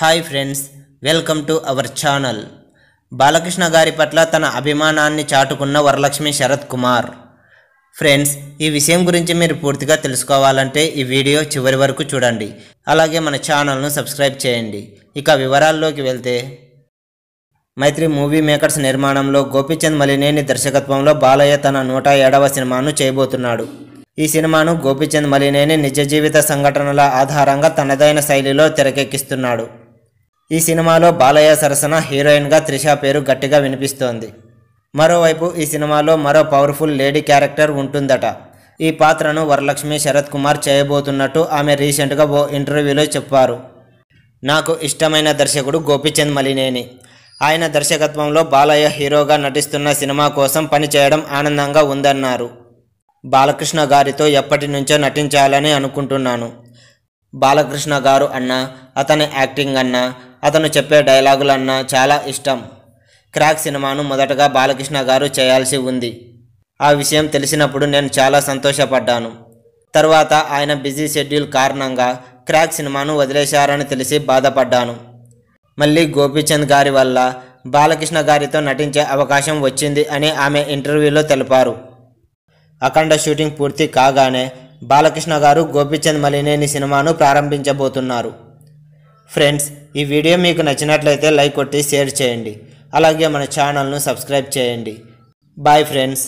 Hi friends welcome to our channel. Balakrishna గారి పట్ల తన అభిమానాన్ని చాటుకున్న వరలక్ష్మి శరత్ కుమార్. ఫ్రెండ్స్ ఈ విషయం గురించి మీరు పూర్తిగా తెలుసుకోవాలంటే ఈ వీడియో చివరి వరకు చూడండి. అలాగే మన ఛానల్ను సబ్స్క్రైబ్ చేయండి. ఇక వివరాల్లోకి వెళ్తే మైత్రి మూవీ మేకర్స్ నిర్మాణంలో గోపీచంద్ మలినేని దర్శకత్వంలో బాలయ్య తన నూట ఏడవ సినిమాను చేయబోతున్నాడు. ఈ సినిమాను గోపీచంద్ మలినేని నిజ జీవిత సంఘటనల ఆధారంగా తనదైన శైలిలో తెరకెక్కిస్తున్నాడు. ఈ సినిమాలో బాలయ్య సరసన హీరోయిన్గా త్రిష పేరు గట్టిగా వినిపిస్తోంది. మరోవైపు ఈ సినిమాలో మరో పవర్ఫుల్ లేడీ క్యారెక్టర్ ఉంటుందట. ఈ పాత్రను వరలక్ష్మి శరత్ కుమార్ చేయబోతున్నట్టు ఆమె రీసెంట్గా ఓ ఇంటర్వ్యూలో చెప్పారు. నాకు ఇష్టమైన దర్శకుడు గోపీచంద్ మలినేని. ఆయన దర్శకత్వంలో బాలయ్య హీరోగా నటిస్తున్న సినిమా కోసం పనిచేయడం ఆనందంగా ఉందన్నారు. బాలకృష్ణ గారితో ఎప్పటి నుంచో నటించాలని అనుకుంటున్నాను. బాలకృష్ణ గారు అన్న అతని యాక్టింగ్ అన్నా అతను చెప్పే డైలాగులన్నా చాలా ఇష్టం. క్రాక్ సినిమాను మొదటగా బాలకృష్ణ గారు చేయాల్సి ఉంది. ఆ విషయం తెలిసినప్పుడు నేను చాలా సంతోషపడ్డాను. తర్వాత ఆయన బిజీ షెడ్యూల్ కారణంగా క్రాక్ సినిమాను వదిలేశారని తెలిసి బాధపడ్డాను. మళ్ళీ గోపీచంద్ గారి వల్ల బాలకృష్ణ గారితో నటించే అవకాశం వచ్చింది అని ఆమె ఇంటర్వ్యూలో తెలిపారు. అఖండ షూటింగ్ పూర్తి కాగానే బాలకృష్ణ గారు గోపీచంద్ మలినేని సినిమాను ప్రారంభించబోతున్నారు. ఫ్రెండ్స్ ఈ వీడియో మీకు నచ్చినట్లయితే లైక్ కొట్టి షేర్ చేయండి. అలాగే మన ఛానల్ను సబ్స్క్రైబ్ చేయండి. Bye friends.